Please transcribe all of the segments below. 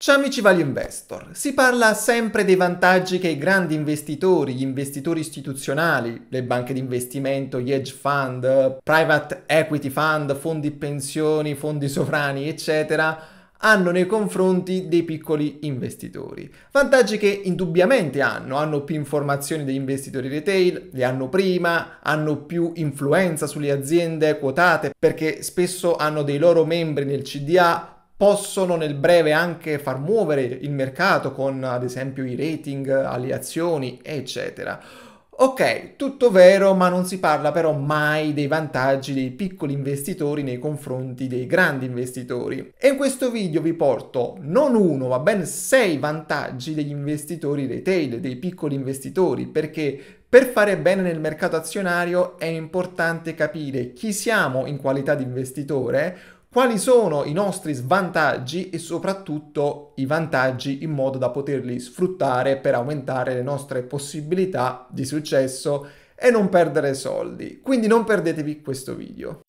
Ciao amici value investor, si parla sempre dei vantaggi che i grandi investitori, gli investitori istituzionali, le banche di investimento, gli hedge fund, private equity fund, fondi pensioni, fondi sovrani, eccetera, hanno nei confronti dei piccoli investitori. Vantaggi che indubbiamente hanno, hanno più informazioni degli investitori retail, li hanno prima, hanno più influenza sulle aziende quotate perché spesso hanno dei loro membri nel CDA possono nel breve anche far muovere il mercato con ad esempio i rating alle azioni, eccetera. Ok, tutto vero, ma non si parla però mai dei vantaggi dei piccoli investitori nei confronti dei grandi investitori. E in questo video vi porto non uno, ma ben sei vantaggi degli investitori retail, dei piccoli investitori, perché per fare bene nel mercato azionario è importante capire chi siamo in qualità di investitore, quali sono i nostri svantaggi e soprattutto i vantaggi in modo da poterli sfruttare per aumentare le nostre possibilità di successo e non perdere soldi. Quindi non perdetevi questo video.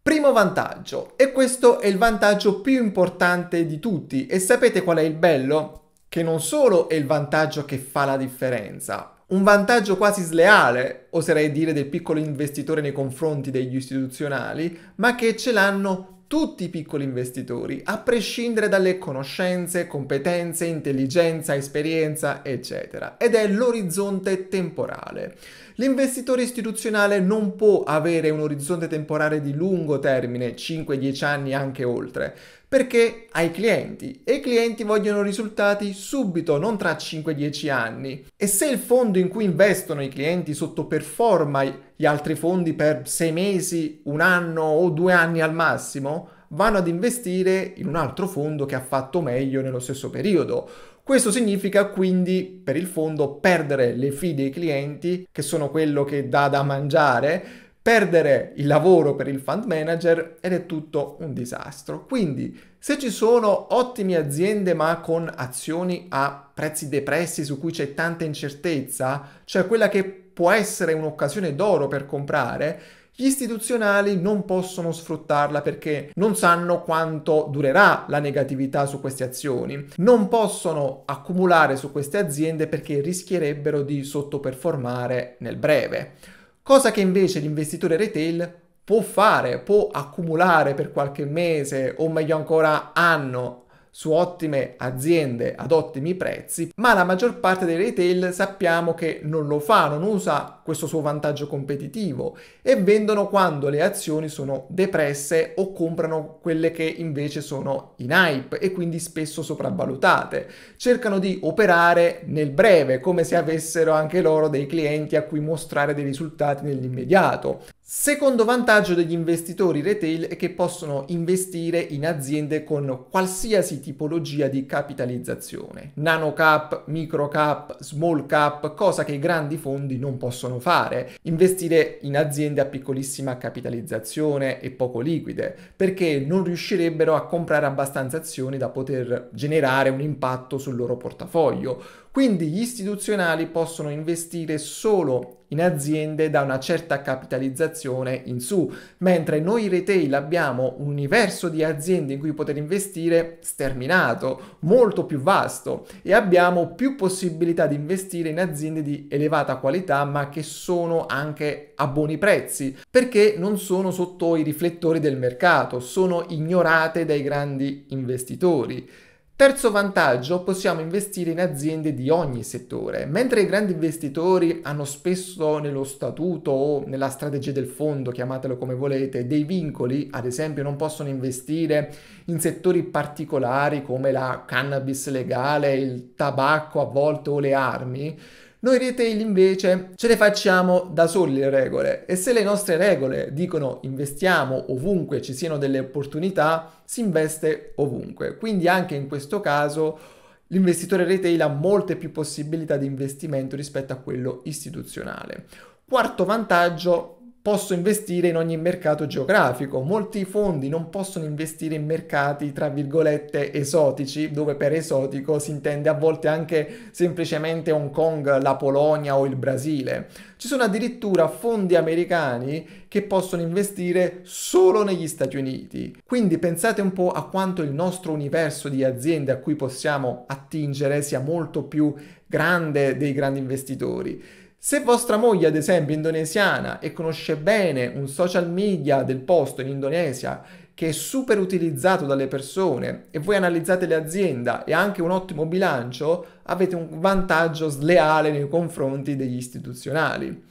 Primo vantaggio, e questo è il vantaggio più importante di tutti, e sapete qual è il bello? Che non solo è il vantaggio che fa la differenza, un vantaggio quasi sleale, oserei dire, del piccolo investitore nei confronti degli istituzionali, ma che ce l'hanno tutti i piccoli investitori, a prescindere dalle conoscenze, competenze, intelligenza, esperienza, eccetera. Ed è l'orizzonte temporale. L'investitore istituzionale non può avere un orizzonte temporale di lungo termine, 5-10 anni anche oltre, perché ha i clienti e i clienti vogliono risultati subito, non tra 5-10 anni. E se il fondo in cui investono i clienti sottoperforma gli altri fondi per 6 mesi, un anno o due anni al massimo, vanno ad investire in un altro fondo che ha fatto meglio nello stesso periodo. Questo significa quindi per il fondo perdere le fee dei clienti, che sono quello che dà da mangiare, perdere il lavoro per il fund manager ed è tutto un disastro. Quindi se ci sono ottime aziende ma con azioni a prezzi depressi su cui c'è tanta incertezza, cioè quella che può essere un'occasione d'oro per comprare, gli istituzionali non possono sfruttarla perché non sanno quanto durerà la negatività su queste azioni, non possono accumulare su queste aziende perché rischierebbero di sottoperformare nel breve cosa che invece l'investitore retail può fare, può accumulare per qualche mese o meglio ancora anno su ottime aziende ad ottimi prezzi, ma la maggior parte dei retail sappiamo che non lo fa, non usa questo suo vantaggio competitivo e vendono quando le azioni sono depresse o comprano quelle che invece sono in hype e quindi spesso sopravvalutate. Cercano di operare nel breve, come se avessero anche loro dei clienti a cui mostrare dei risultati nell'immediato. Secondo vantaggio degli investitori retail è che possono investire in aziende con qualsiasi tipologia di capitalizzazione, nano cap, micro cap, small cap, cosa che i grandi fondi non possono fare. Investire in aziende a piccolissima capitalizzazione e poco liquide, perché non riuscirebbero a comprare abbastanza azioni da poter generare un impatto sul loro portafoglio. Quindi gli istituzionali possono investire solo in aziende da una certa capitalizzazione in su, mentre noi retail abbiamo un universo di aziende in cui poter investire sterminato, molto più vasto e abbiamo più possibilità di investire in aziende di elevata qualità ma che sono anche a buoni prezzi perché non sono sotto i riflettori del mercato, sono ignorate dai grandi investitori. Terzo vantaggio, possiamo investire in aziende di ogni settore. Mentre i grandi investitori hanno spesso nello statuto o nella strategia del fondo, chiamatelo come volete, dei vincoli, ad esempio non possono investire in settori particolari come la cannabis legale, il tabacco a volte o le armi, noi retail invece ce le facciamo da soli le regole e se le nostre regole dicono investiamo ovunque ci siano delle opportunità, si investe ovunque. Quindi anche in questo caso l'investitore retail ha molte più possibilità di investimento rispetto a quello istituzionale. Quarto vantaggio, posso investire in ogni mercato geografico. Molti fondi non possono investire in mercati, tra virgolette, esotici, dove per esotico si intende a volte anche semplicemente Hong Kong, la Polonia o il Brasile. Ci sono addirittura fondi americani che possono investire solo negli Stati Uniti. Quindi pensate un po' a quanto il nostro universo di aziende a cui possiamo attingere sia molto più grande dei grandi investitori. Se vostra moglie, ad esempio, è indonesiana e conosce bene un social media del posto in Indonesia che è super utilizzato dalle persone e voi analizzate le aziende e anche un ottimo bilancio, avete un vantaggio sleale nei confronti degli istituzionali.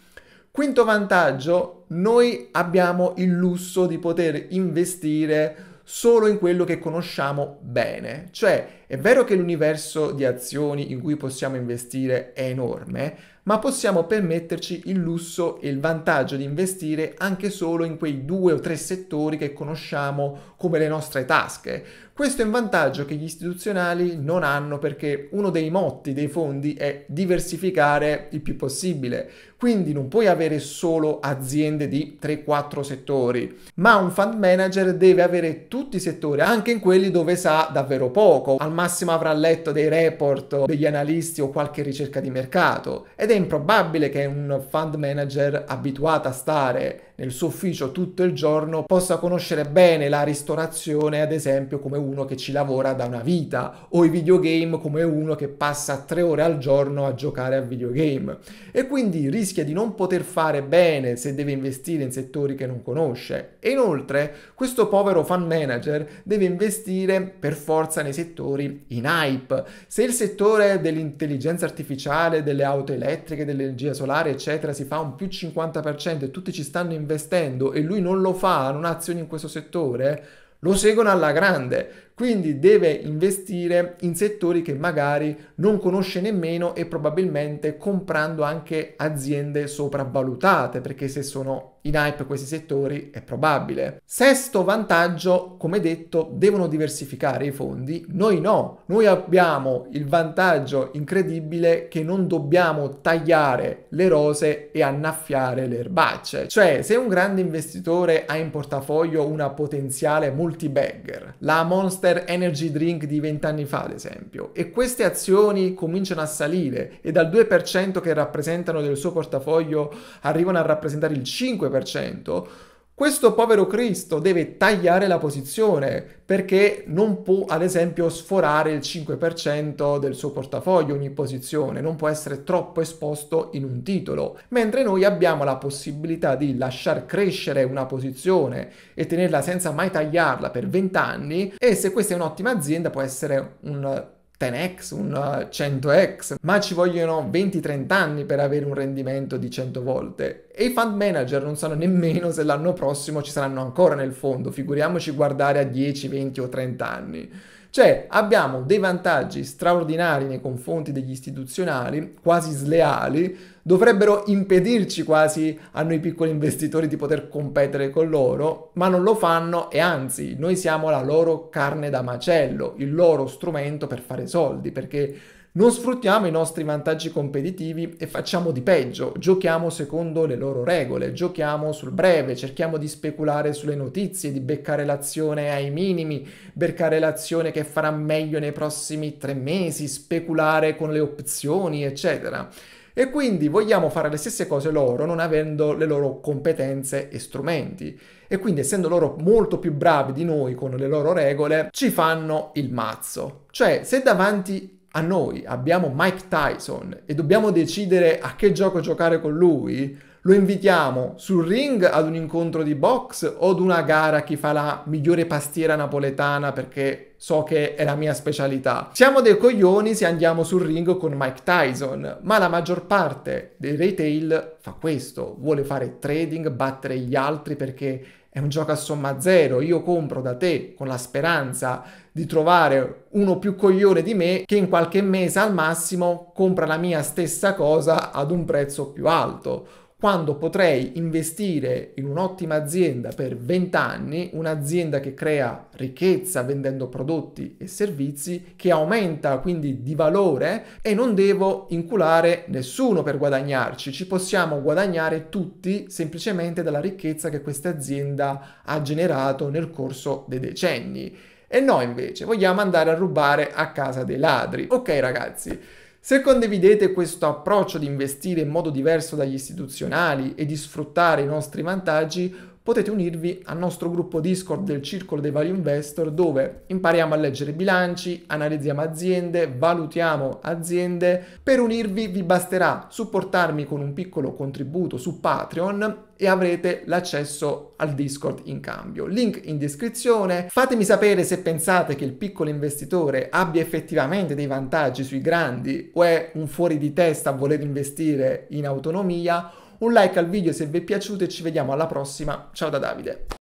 Quinto vantaggio, noi abbiamo il lusso di poter investire solo in quello che conosciamo bene. Cioè, è vero che l'universo di azioni in cui possiamo investire è enorme, ma possiamo permetterci il lusso e il vantaggio di investire anche solo in quei due o tre settori che conosciamo come le nostre tasche. Questo è un vantaggio che gli istituzionali non hanno perché uno dei motti dei fondi è diversificare il più possibile. Quindi non puoi avere solo aziende di 3-4 settori, ma un fund manager deve avere tutti i settori, anche in quelli dove sa davvero poco. Al massimo avrà letto dei report degli analisti o qualche ricerca di mercato ed è improbabile che un fund manager abituato a stare nel suo ufficio tutto il giorno possa conoscere bene la ristorazione, ad esempio, come uno che ci lavora da una vita, o i videogame come uno che passa tre ore al giorno a giocare a videogame. E quindi rischia di non poter fare bene se deve investire in settori che non conosce. E inoltre, questo povero fan manager deve investire per forza nei settori in hype. Se il settore dell'intelligenza artificiale, delle auto elettriche, dell'energia solare, eccetera, si fa un più 50% e tutti ci stanno investendo, investendo e lui non lo fa, non ha azioni in questo settore, lo seguono alla grande. Quindi deve investire in settori che magari non conosce nemmeno e probabilmente comprando anche aziende sopravvalutate, perché se sono in hype questi settori è probabile. Sesto vantaggio, come detto, devono diversificare i fondi. Noi no, noi abbiamo il vantaggio incredibile che non dobbiamo tagliare le rose e annaffiare le erbacce. Cioè, se un grande investitore ha in portafoglio una potenziale multibagger, la Monster Energy Drink di vent'anni fa, ad esempio, e queste azioni cominciano a salire e dal 2% che rappresentano del suo portafoglio arrivano a rappresentare il 5%, questo povero Cristo deve tagliare la posizione perché non può, ad esempio, sforare il 5% del suo portafoglio ogni posizione, non può essere troppo esposto in un titolo, mentre noi abbiamo la possibilità di lasciar crescere una posizione e tenerla senza mai tagliarla per 20 anni e se questa è un'ottima azienda può essere un 10x, un 100x, ma ci vogliono 20-30 anni per avere un rendimento di 100 volte. E i fund manager non sanno nemmeno se l'anno prossimo ci saranno ancora nel fondo, figuriamoci guardare a 10, 20 o 30 anni. Cioè abbiamo dei vantaggi straordinari nei confronti degli istituzionali, quasi sleali, dovrebbero impedirci quasi a noi piccoli investitori di poter competere con loro, ma non lo fanno e anzi noi siamo la loro carne da macello, il loro strumento per fare soldi, perché non sfruttiamo i nostri vantaggi competitivi e facciamo di peggio, giochiamo secondo le loro regole, giochiamo sul breve, cerchiamo di speculare sulle notizie, di beccare l'azione ai minimi, beccare l'azione che farà meglio nei prossimi tre mesi, speculare con le opzioni, eccetera. E quindi vogliamo fare le stesse cose loro non avendo le loro competenze e strumenti. E quindi essendo loro molto più bravi di noi con le loro regole, ci fanno il mazzo. Cioè, se davanti a noi abbiamo Mike Tyson e dobbiamo decidere a che gioco giocare con lui, lo invitiamo sul ring ad un incontro di box o ad una gara chi fa la migliore pastiera napoletana perché so che è la mia specialità. Siamo dei coglioni se andiamo sul ring con Mike Tyson, ma la maggior parte dei retail fa questo, vuole fare trading, battere gli altri perché è un gioco a somma zero, io compro da te con la speranza di trovare uno più coglione di me che in qualche mese al massimo compra la mia stessa cosa ad un prezzo più alto. Quando potrei investire in un'ottima azienda per 20 anni, un'azienda che crea ricchezza vendendo prodotti e servizi, che aumenta quindi di valore e non devo inculare nessuno per guadagnarci, ci possiamo guadagnare tutti semplicemente dalla ricchezza che questa azienda ha generato nel corso dei decenni. E noi invece vogliamo andare a rubare a casa dei ladri. Ok ragazzi. Se condividete questo approccio di investire in modo diverso dagli istituzionali e di sfruttare i nostri vantaggi, potete unirvi al nostro gruppo Discord del Circolo dei Value Investor dove impariamo a leggere bilanci, analizziamo aziende, valutiamo aziende. Per unirvi vi basterà supportarmi con un piccolo contributo su Patreon e avrete l'accesso al Discord in cambio. Link in descrizione. Fatemi sapere se pensate che il piccolo investitore abbia effettivamente dei vantaggi sui grandi o è un fuori di testa a voler investire in autonomia un like al video se vi è piaciuto e ci vediamo alla prossima. Ciao da Davide.